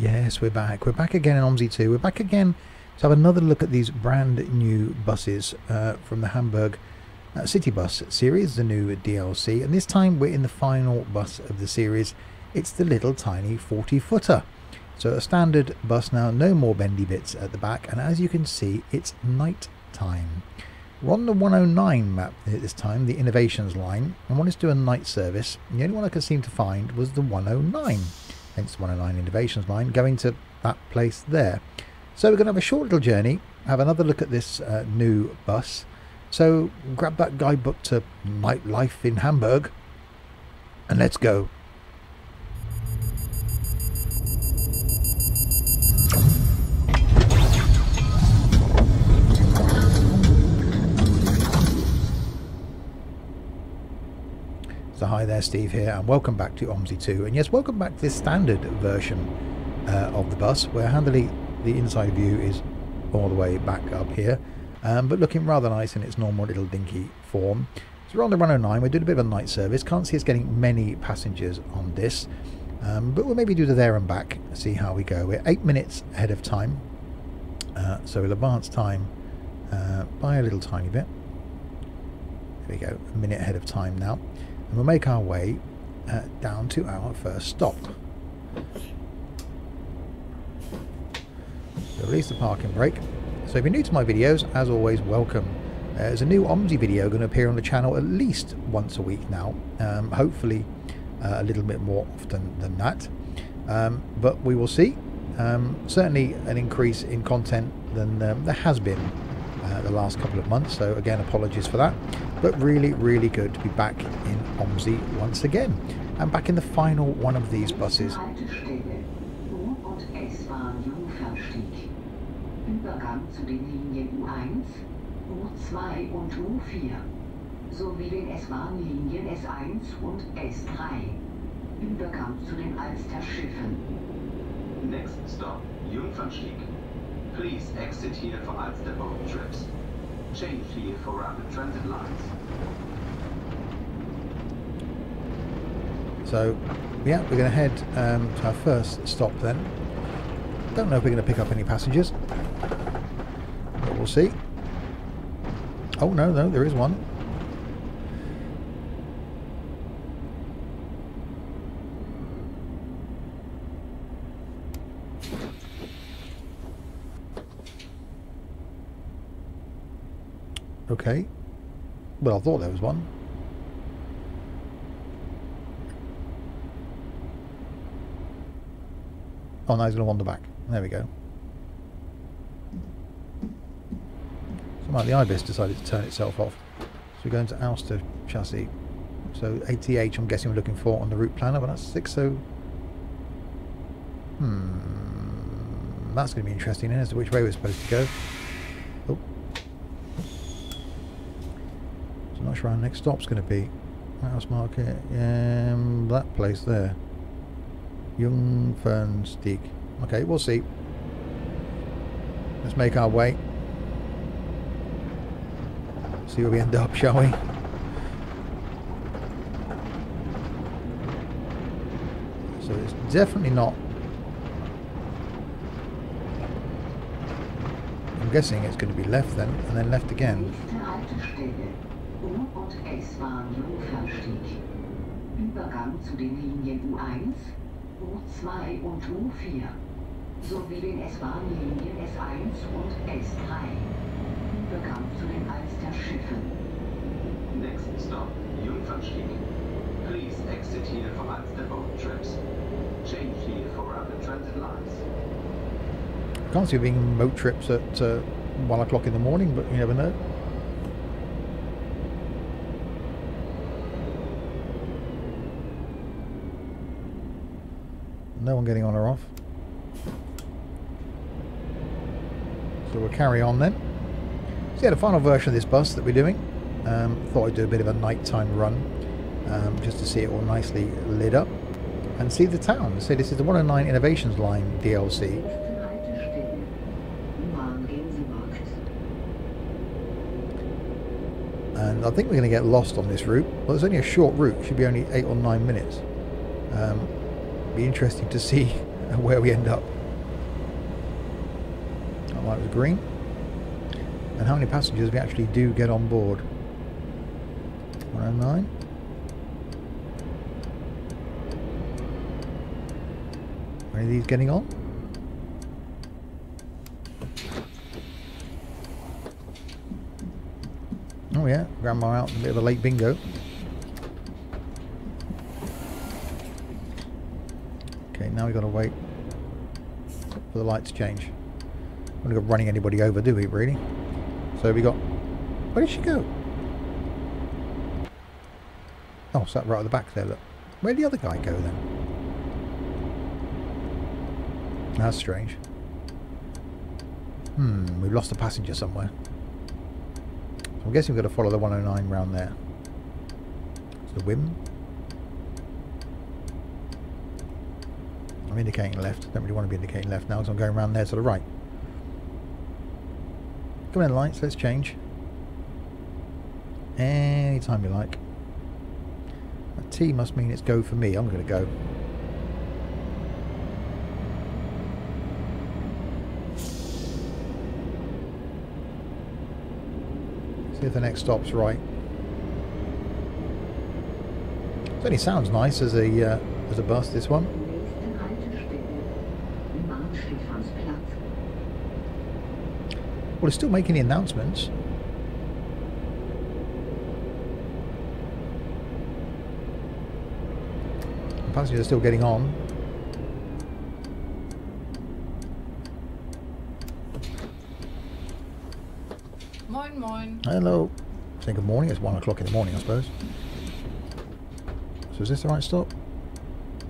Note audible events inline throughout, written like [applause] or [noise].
Yes, we're back. We're back again in OMSI 2. We're back again to have another look at these brand new buses uh, from the Hamburg uh, City Bus series, the new DLC. And this time we're in the final bus of the series. It's the little tiny 40 footer. So a standard bus now, no more bendy bits at the back. And as you can see, it's night time. We're on the 109 map this time, the Innovations line. I wanted to do a night service. The only one I could seem to find was the 109 hence 109 Innovations line, going to that place there. So we're going to have a short little journey, have another look at this uh, new bus. So grab that guidebook to nightlife in Hamburg and let's go. There, Steve here, and welcome back to OMSI 2. And yes, welcome back to this standard version uh, of the bus, where handily the inside view is all the way back up here, um, but looking rather nice in its normal little dinky form. So we're on the 109, we're doing a bit of a night service. Can't see us getting many passengers on this, um, but we'll maybe do the there and back, see how we go. We're eight minutes ahead of time, uh, so we'll advance time uh, by a little tiny bit. There we go, a minute ahead of time now and we'll make our way uh, down to our first stop. So release the parking brake. So if you're new to my videos, as always, welcome. Uh, there's a new OMSI video going to appear on the channel at least once a week now. Um, hopefully uh, a little bit more often than that. Um, but we will see. Um, certainly an increase in content than um, there has been uh, the last couple of months. So again, apologies for that. But really, really good to be back in OMSI once again. And back in the final one of these buses. Übergang zu den Linien U1, U2 und U4 sowie den S-Bahn-Linien S1 und S3. Übergang zu den Alster-Schiffen. Next stop, Jungfernstieg. Please exit here for Alster boat trips. Change here for rapid transit lines. So, yeah, we're going to head um, to our first stop then. Don't know if we're going to pick up any passengers, but we'll see. Oh, no, no, there is one. Okay. Well, I thought there was one. Oh, now he's going to wander back. There we go. Somehow the IBIS decided to turn itself off. So we're going to Alster chassis. So ATH I'm guessing we're looking for on the route planner, but that's 60... Hmm... That's going to be interesting as to which way we're supposed to go. Oh. Not sure our next stop's going to be. House Market, um, that place there. Jungfernstieg. Okay, we'll see. Let's make our way. See where we end up, shall we? So it's definitely not... I'm guessing it's going to be left then, and then left again. Nächste U- und S-Bahn Jungfernstieg. Übergang zu den Linien U1, U2 und U4 sowie den S-Bahn-Linien S1 und S3. Übergang zu den Alster-Schiffen. Next stop, Jungfernstieg. Please exit here for Alster boat trips. Change here for rapid transit lines. Can't see it being moat trips at uh, one o'clock in the morning, but you never know. No one getting on or off. So we'll carry on then. So yeah, the final version of this bus that we're doing. Um, thought I'd do a bit of a nighttime run um, just to see it all nicely lit up and see the town. So this is the 109 Innovations Line DLC. And I think we're going to get lost on this route. Well, it's only a short route; it should be only eight or nine minutes. Um, be interesting to see [laughs] where we end up. That light was green. And how many passengers we actually do get on board. 109. Are these getting on? Oh yeah, grandma out, a bit of a late bingo. Okay, now we've got to wait for the lights to change. We're not running anybody over, do we, really? So we got... Where did she go? Oh, sat right at the back there, look. Where'd the other guy go then? That's strange. Hmm, we've lost a passenger somewhere. So I'm guessing we've got to follow the 109 round there. The whim. I'm indicating left. Don't really want to be indicating left now because I'm going around there to the right. Come in, lights. Let's change. Anytime you like. A T must mean it's go for me. I'm going to go. See if the next stop's right. Certainly sounds nice as a uh, as a bus. This one. Well, it's still making the announcements. Passengers are still getting on. Moin, moin. Hello. Say good morning. It's one o'clock in the morning, I suppose. So is this the right stop?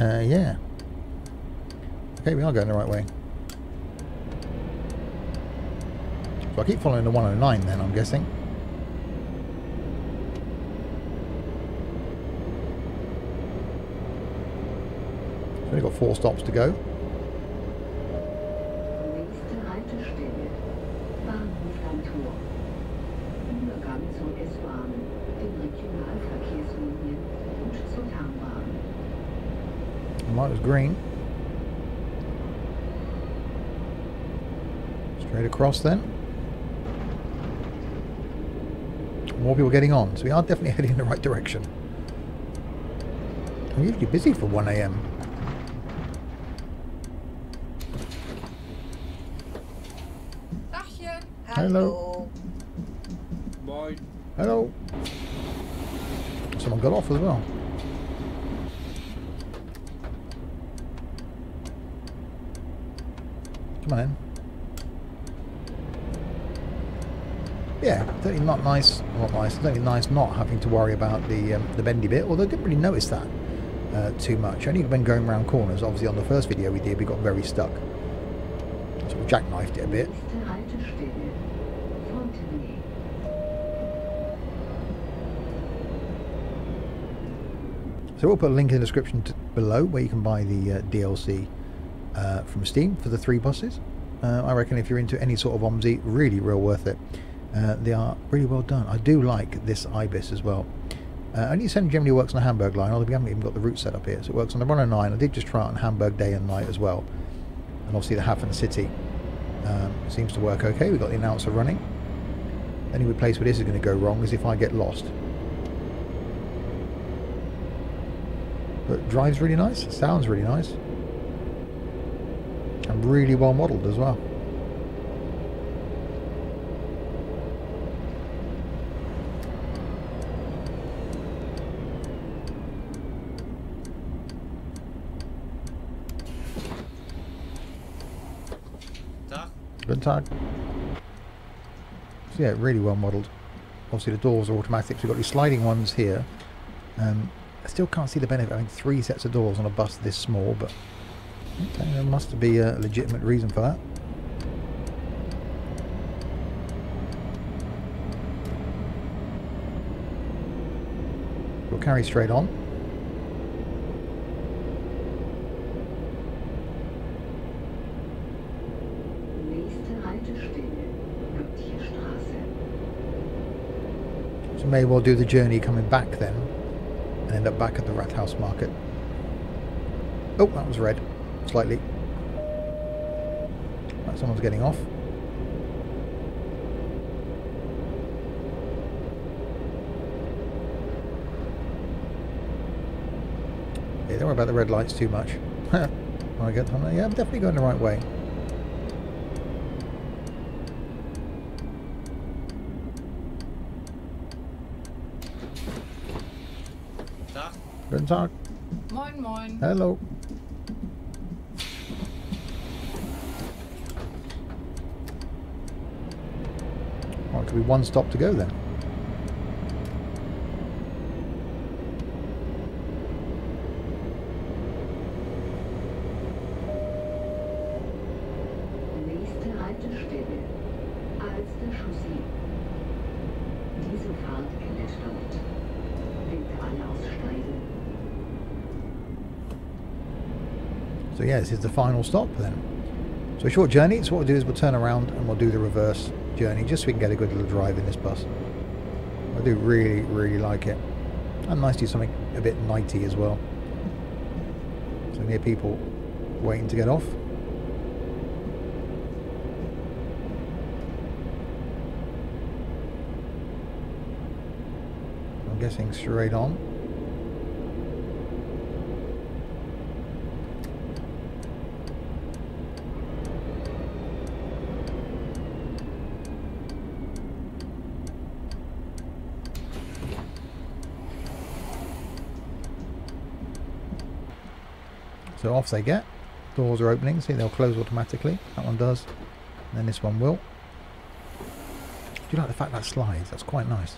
Uh, yeah. Okay, we are going the right way. So I keep following the 109 then, I'm guessing. We've got four stops to go. Light was green. Straight across then. More people getting on, so we are definitely [laughs] heading in the right direction. I'm usually busy for 1am. Hello. Moin. Hello. Someone got off as well. Come on in. Yeah, certainly not nice. Not nice. Certainly nice not having to worry about the um, the bendy bit. Although I didn't really notice that uh, too much. Only when going around corners. Obviously, on the first video we did, we got very stuck. So we jackknifed it a bit. So we'll put a link in the description to, below where you can buy the uh, DLC uh, from Steam for the three buses. Uh, I reckon if you're into any sort of OMSI, really real worth it. Uh, they are really well done. I do like this IBIS as well. Uh, only Centre generally works on the Hamburg line, although we haven't even got the route set up here. So it works on the 109. I did just try it on Hamburg day and night as well. And obviously the Hafen City um, seems to work okay. We've got the announcer running. The only place where this is going to go wrong is if I get lost. But drives really nice, sounds really nice. And really well modelled as well. Tag. Good tag. So yeah, really well modelled. Obviously the doors are automatic, so we've got these sliding ones here. Um, I still can't see the benefit of having three sets of doors on a bus this small, but okay, there must be a legitimate reason for that. We'll carry straight on. May well do the journey coming back then and end up back at the Rathaus Market. Oh, that was red. Slightly. Someone's getting off. Yeah, don't worry about the red lights too much. [laughs] I get. Yeah, I'm definitely going the right way. Tag. Guten Tag. Moin, moin. Hello. Well, it could be one stop to go then. So yeah, this is the final stop then. So a short journey, so what we'll do is we'll turn around and we'll do the reverse journey just so we can get a good little drive in this bus. I do really, really like it. And nice to do something a bit nighty as well. So near people waiting to get off. I'm guessing straight on. So off they get. Doors are opening. See, they'll close automatically. That one does. And then this one will. Do you like the fact that slides? That's quite nice.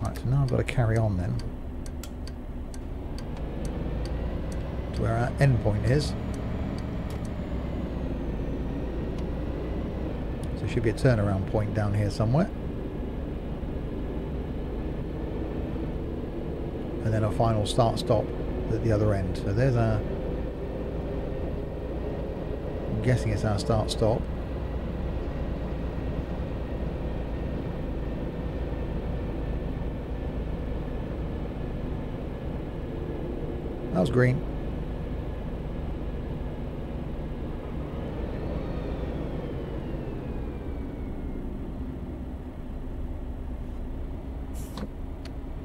Right, so now I've got to carry on then. To where our end point is. So there should be a turnaround point down here somewhere. And then a final start stop at the other end. So there's our I'm guessing it's our start stop. That was green.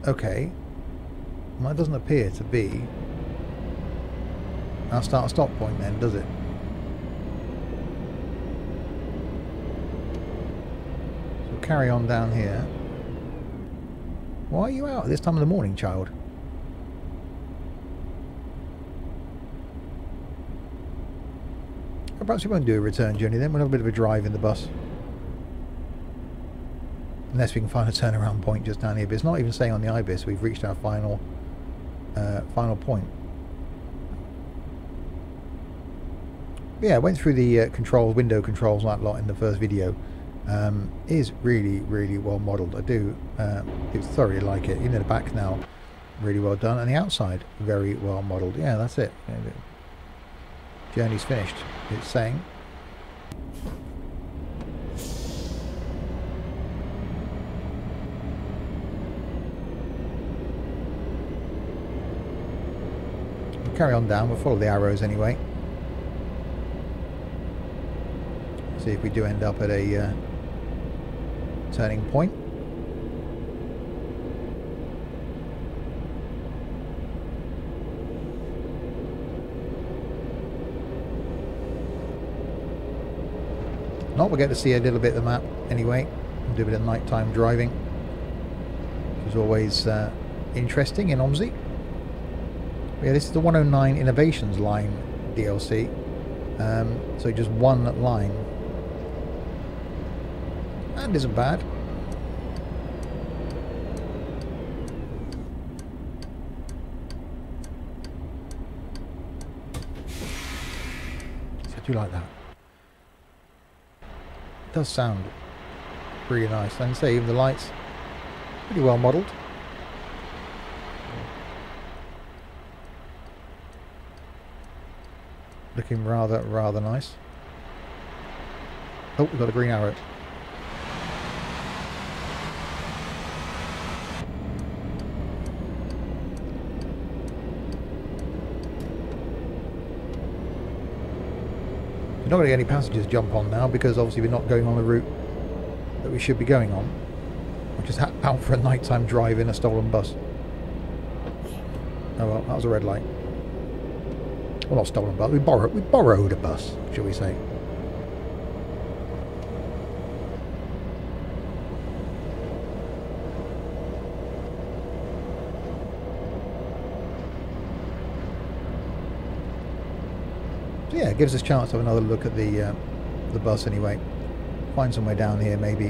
Okay. Well, that doesn't appear to be our start stop point then, does it? So we'll carry on down here. Why are you out at this time of the morning, child? Perhaps we won't do a return journey then, we'll have a bit of a drive in the bus. Unless we can find a turnaround point just down here, but it's not even saying on the IBIS we've reached our final uh, final point. yeah, I went through the uh, controls, window controls, and that lot in the first video. Um, is really, really well modelled. I do, uh, do thoroughly like it. Even the back now, really well done, and the outside, very well modelled. Yeah, that's it. Journey's finished. It's saying. Carry on down. We'll follow the arrows anyway. See if we do end up at a uh, turning point. Not, we'll get to see a little bit of the map anyway. and Do a bit of nighttime driving. Which is always uh, interesting in OMSI. Yeah, this is the 109 Innovations line DLC. Um, so just one line that isn't bad. So I do like that. It does sound really nice. And say even the lights pretty well modelled. Looking rather, rather nice. Oh, we've got a green arrow. We're not going to get any passengers jump on now because obviously we're not going on the route that we should be going on, which is [laughs] out for a nighttime drive in a stolen bus. Oh well, that was a red light. Well, not stolen bus. We borrowed. We borrowed a bus, shall we say? So yeah, it gives us a chance to have another look at the uh, the bus anyway. Find somewhere down here maybe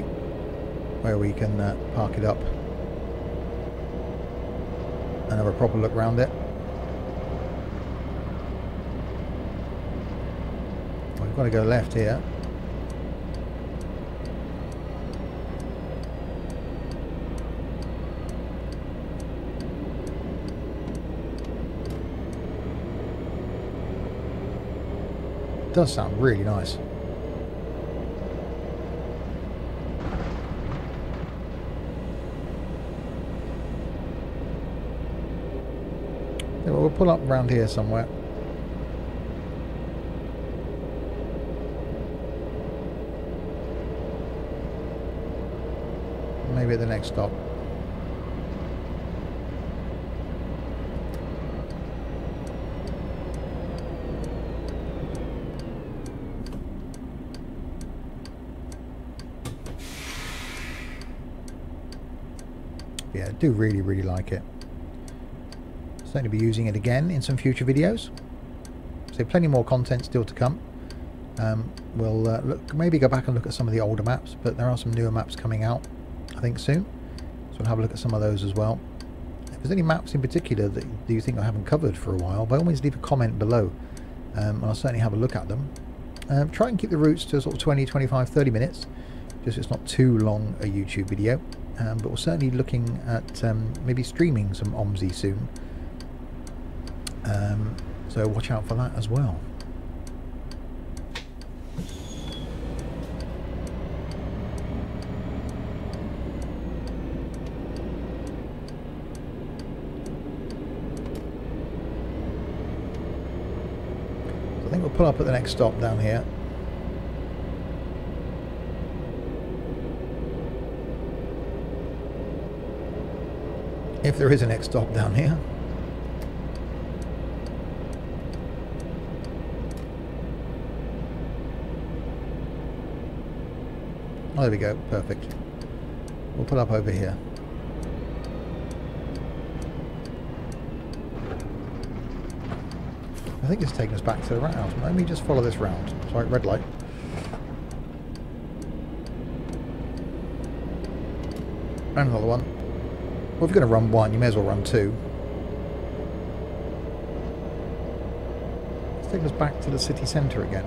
where we can uh, park it up and have a proper look around it. Got to go left here. does sound really nice. Yeah, well, we'll pull up around here somewhere. At the next stop. yeah, I do really, really like it. Certainly be using it again in some future videos. So plenty more content still to come. Um, we'll uh, look, maybe go back and look at some of the older maps, but there are some newer maps coming out, I think, soon. So we'll have a look at some of those as well. If there's any maps in particular that you think I haven't covered for a while, by all means leave a comment below. Um, and I'll certainly have a look at them. Um, try and keep the routes to sort of 20, 25, 30 minutes, just so it's not too long a YouTube video um, but we're certainly looking at um, maybe streaming some OMSI soon. Um, so watch out for that as well. So I think we'll pull up at the next stop down here. if there is a next stop down here. Oh, there we go. Perfect. We'll pull up over here. Think it's taking us back to the Rathaus. Let me just follow this round. Sorry, red light. And another one. Well, if you're going to run one, you may as well run two. Let's take us back to the city centre again.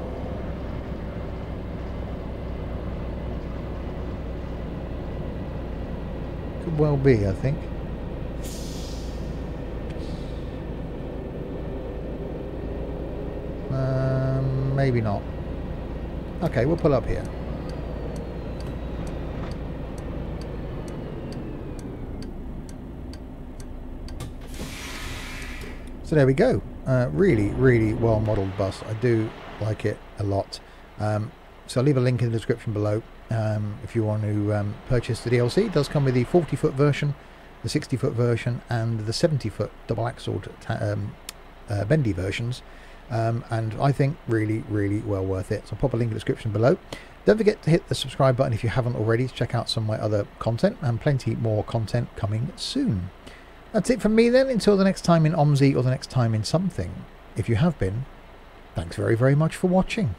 Could well be, I think. Um, maybe not. Okay, we'll pull up here. So there we go. Uh, really, really well modelled bus. I do like it a lot. Um, so I'll leave a link in the description below um, if you want to um, purchase the DLC. It does come with the 40 foot version, the 60 foot version, and the 70 foot double axled um, uh, bendy versions. Um, and I think really, really well worth it. So I'll pop a link in the description below. Don't forget to hit the subscribe button if you haven't already to check out some of my other content and plenty more content coming soon. That's it from me then. Until the next time in OMSI or the next time in something. If you have been, thanks very, very much for watching.